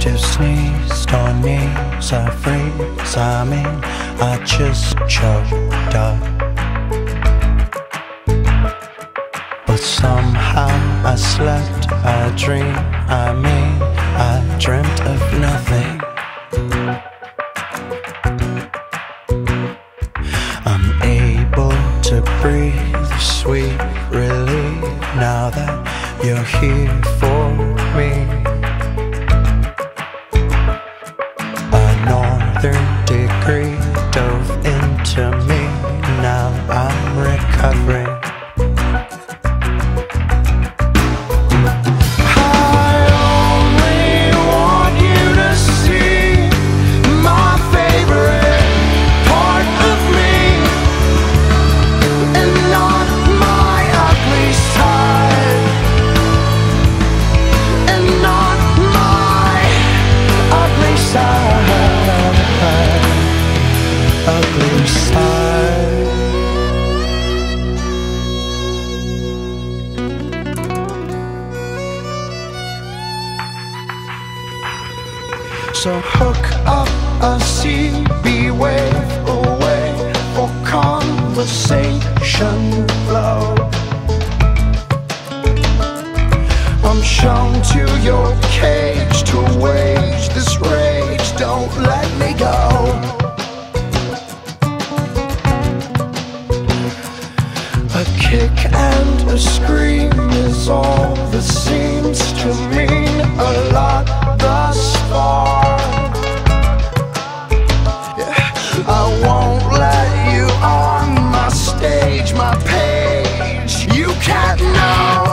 to sneeze on knees. I freeze, I mean, I just choked up. But somehow I slept, I dreamed, I mean, I dreamt of nothing. I'm able to breathe sweet relief now that you're here for northern degree dove into me, now I'm recovering. other side. So hook up a CB wave away for conversation flow. I'm shown to your cage to wage this rage. Don't let me go. kick and a scream is all that seems to mean a lot thus far. Yeah. I won't let you on my stage, my page. You can't know.